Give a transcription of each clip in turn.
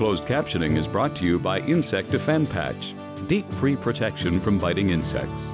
Closed captioning is brought to you by Insect Defend Patch, DEET-free protection from biting insects.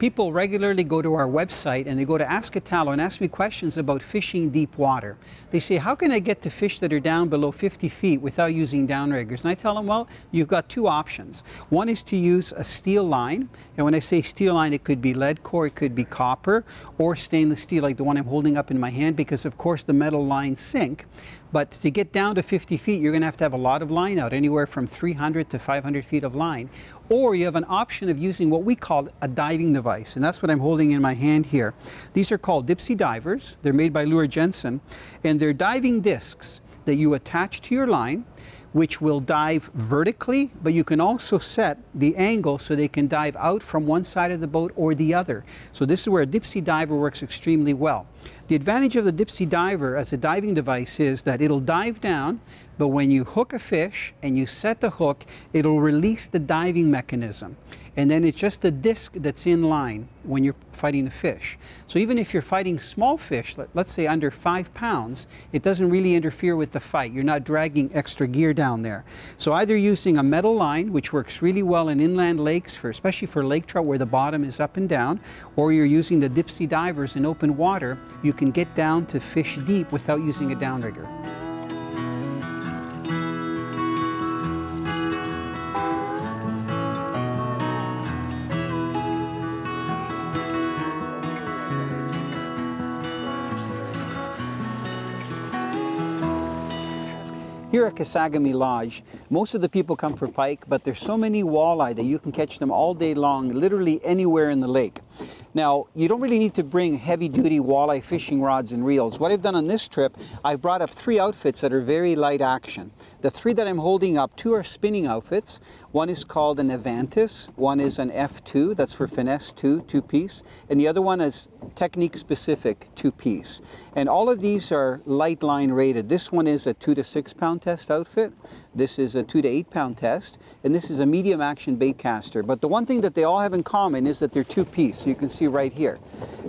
People regularly go to our website and they go to Ask Italo and ask me questions about fishing deep water. They say, how can I get to fish that are down below 50 feet without using downriggers? And I tell them, well, you've got two options. One is to use a steel line. And when I say steel line, it could be lead core, it could be copper, or stainless steel like the one I'm holding up in my hand because of course the metal lines sink. But to get down to 50 feet, you're going to have to have a lot of line out, anywhere from 300 to 500 feet of line. Or you have an option of using what we call a diving device, and that's what I'm holding in my hand here. These are called Dipsy Divers. They're made by Luhr Jensen, and they're diving discs that you attach to your line which will dive vertically, but you can also set the angle so they can dive out from one side of the boat or the other. So this is where a Dipsy diver works extremely well. The advantage of the Dipsy diver as a diving device is that it'll dive down, but when you hook a fish and you set the hook, it'll release the diving mechanism and then it's just the disc that's in line when you're fighting the fish. So even if you're fighting small fish, let, us say under five pounds, it doesn't really interfere with the fight. You're not dragging extra gear down there. So either using a metal line, which works really well in inland lakes, for especially for lake trout where the bottom is up and down, or you're using the dipsy divers in open water, you can get down to fish deep without using a downrigger. Here at Kesagami Lodge, most of the people come for pike, but there's so many walleye that you can catch them all day long, literally anywhere in the lake. Now, you don't really need to bring heavy-duty walleye fishing rods and reels. What I've done on this trip, I've brought up three outfits that are very light action. The three that I'm holding up, two are spinning outfits. One is called an Avantis, one is an F2, that's for Finesse 2, two-piece, and the other one is technique-specific, two-piece. And all of these are light line rated. This one is a two to six pound test outfit. This is a two to eight pound test, and this is a medium action bait caster. But the one thing that they all have in common is that they're two-piece, so you can see right here.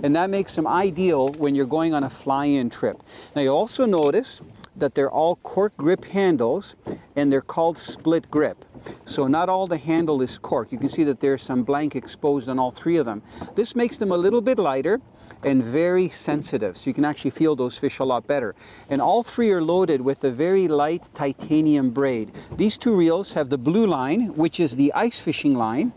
And that makes them ideal when you're going on a fly-in trip. Now you also notice that they're all cork grip handles and they're called split grip. So not all the handle is cork. You can see that there's some blank exposed on all three of them. This makes them a little bit lighter and very sensitive, so you can actually feel those fish a lot better. And all three are loaded with a very light titanium braid. These two reels have the blue line, which is the ice fishing line,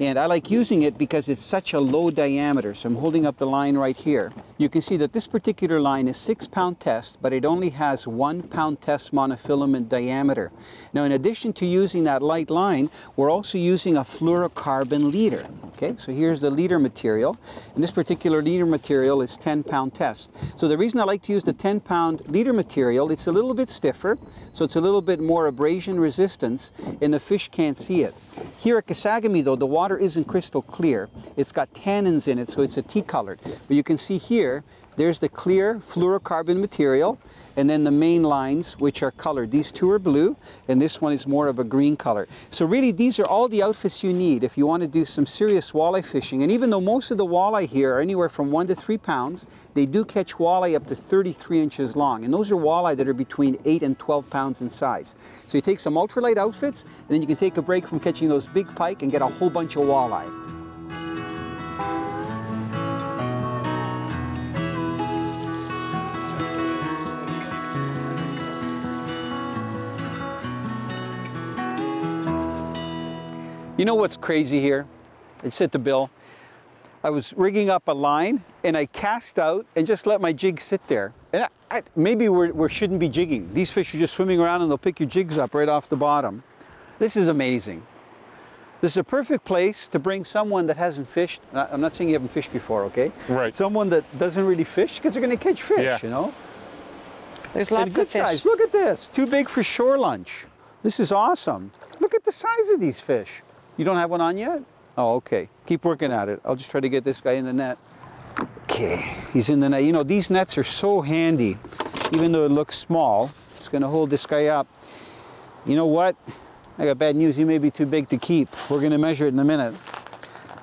and I like using it because it's such a low diameter. So I'm holding up the line right here. You can see that this particular line is six pound test, but it only has one pound test monofilament diameter. Now, in addition to using that light line, we're also using a fluorocarbon leader. Okay, so here's the leader material. And this particular leader material is 10 pound test. So the reason I like to use the 10 pound leader material, it's a little bit stiffer, so it's a little bit more abrasion resistance, and the fish can't see it. Here at Kesagami though, the water isn't crystal clear. It's got tannins in it, so it's a tea-colored. But you can see here, there's the clear fluorocarbon material, and then the main lines, which are colored. These two are blue, and this one is more of a green color. So really, these are all the outfits you need if you want to do some serious walleye fishing. And even though most of the walleye here are anywhere from one to three pounds, they do catch walleye up to 33 inches long. And those are walleye that are between eight and 12 pounds in size. So you take some ultralight outfits, and then you can take a break from catching those big pike and get a whole bunch of walleye. You know what's crazy here? It's at the bill. I was rigging up a line and I cast out and just let my jig sit there. And I, I, maybe we we shouldn't be jigging. These fish are just swimming around and they'll pick your jigs up right off the bottom. This is amazing. This is a perfect place to bring someone that hasn't fished. I'm not saying you haven't fished before, okay? Right. Someone that doesn't really fish because they're going to catch fish, yeah. you know? There's lots and good of fish. size. Look at this. Too big for shore lunch. This is awesome. Look at the size of these fish. You don't have one on yet? Oh, okay. Keep working at it. I'll just try to get this guy in the net. Okay, he's in the net. You know, these nets are so handy. Even though it looks small, it's going to hold this guy up. You know what? I got bad news. He may be too big to keep. We're going to measure it in a minute.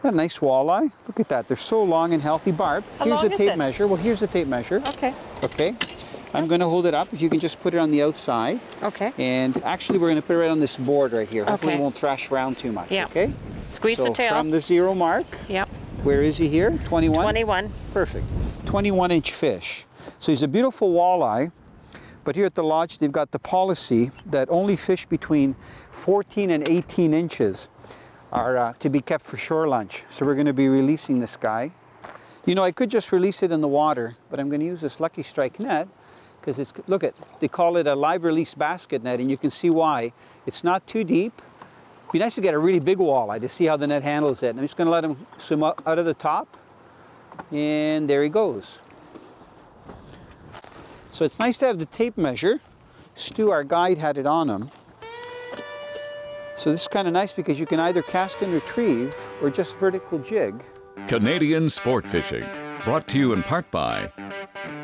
That nice walleye. Look at that. They're so long and healthy. Barb, How here's long a is tape it? measure. Well, here's the tape measure. Okay. Okay. I'm going to hold it up. If you can just put it on the outside. Okay. And actually, we're going to put it right on this board right here. Hopefully, Okay. it won't thrash around too much. Yeah. Okay? Squeeze so the tail. from the zero mark, Yep. where is he here? 21? 21. Perfect. 21 inch fish. So he's a beautiful walleye, but here at the lodge they've got the policy that only fish between 14 and 18 inches are uh, to be kept for shore lunch. So we're going to be releasing this guy. You know, I could just release it in the water, but I'm going to use this Lucky Strike net because it's, look at, they call it a live release basket net and you can see why. It's not too deep. Be nice to get a really big walleye to see how the net handles it. I'm just going to let him swim out, out of the top and there he goes. So it's nice to have the tape measure. Stu, our guide, had it on him. So this is kind of nice because you can either cast and retrieve or just vertical jig. Canadian Sport Fishing, brought to you in part by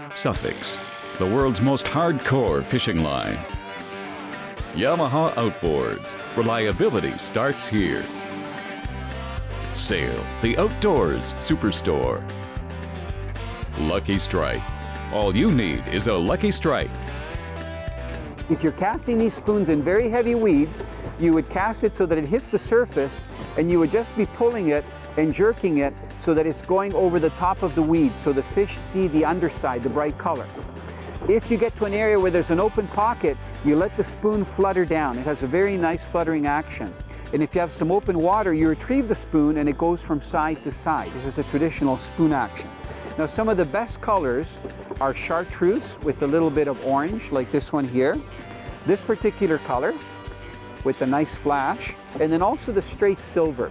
Suffix, the world's most hardcore fishing line. Yamaha Outboards, reliability starts here. Sail, the outdoors superstore. Lucky Strike, all you need is a Lucky Strike. If you're casting these spoons in very heavy weeds, you would cast it so that it hits the surface and you would just be pulling it and jerking it so that it's going over the top of the weed so the fish see the underside, the bright color. If you get to an area where there's an open pocket, you let the spoon flutter down. It has a very nice fluttering action. And if you have some open water, you retrieve the spoon and it goes from side to side. This is a traditional spoon action. Now some of the best colors are chartreuse with a little bit of orange, like this one here. This particular color with a nice flash, and then also the straight silver.